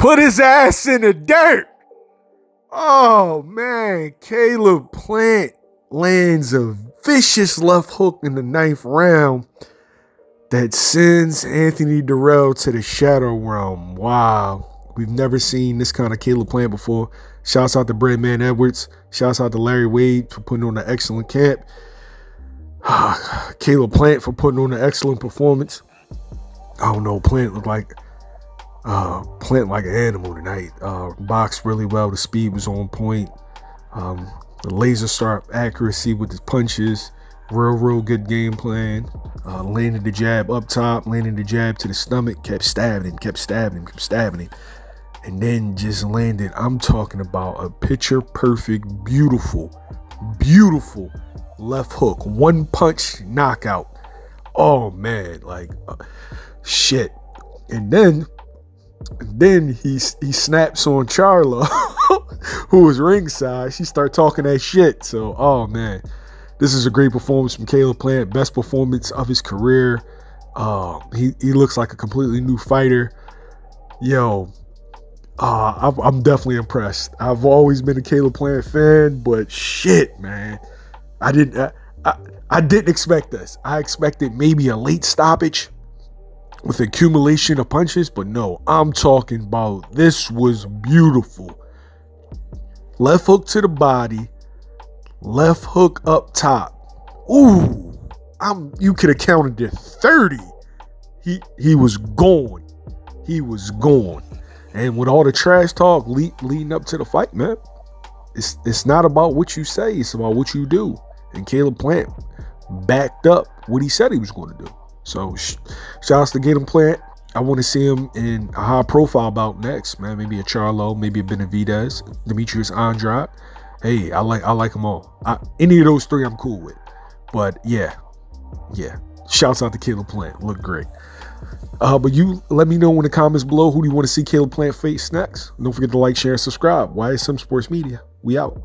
put his ass in the dirt. Oh man, Caleb Plant lands a vicious left hook in the ninth round that sends Anthony Dirrell to the Shadow Realm. Wow. We've never seen this kind of Caleb Plant before. Shouts out to Breadman Edwards. Shouts out to Larry Wade for putting on an excellent camp. Caleb Plant for putting on an excellent performance. I don't know. Plant looked like uh, Plant like an animal tonight. Uh, boxed really well. The speed was on point. Um, the laser sharp accuracy with his punches. Real, real good game plan. Uh, landed the jab up top, landed the jab to the stomach, kept stabbing him, kept stabbing him, kept stabbing him. And then just landed, I'm talking about a picture perfect, beautiful, beautiful left hook. One punch knockout. Oh man, like uh, shit. And then then he he snaps on Charlo, who was ringside. She start talking that shit. So, oh man, this is a great performance from Caleb Plant. Best performance of his career. Uh, he he looks like a completely new fighter. Yo, uh, I'm, I'm definitely impressed. I've always been a Caleb Plant fan, but shit, man, I didn't I, I, I didn't expect this. I expected maybe a late stoppage with accumulation of punches, but no, I'm talking about this was beautiful. Left hook to the body, left hook up top. Ooh, I'm you could have counted to 30. He he was gone. He was gone. And with all the trash talk lead, leading up to the fight, man, it's it's not about what you say, it's about what you do. And Caleb Plant backed up what he said he was going to do. So sh- shouts to Caleb Plant. I want to see him in a high profile bout next, man. Maybe a Charlo, maybe a Benavidez, Demetrius Andrade. Hey, I like I like them all. I, any of those three, I'm cool with. But yeah, yeah. Shouts out to Caleb Plant. Look great. Uh, but you let me know in the comments below who do you want to see Caleb Plant face next. Don't forget to like, share, and subscribe. YSM Sports Media. We out.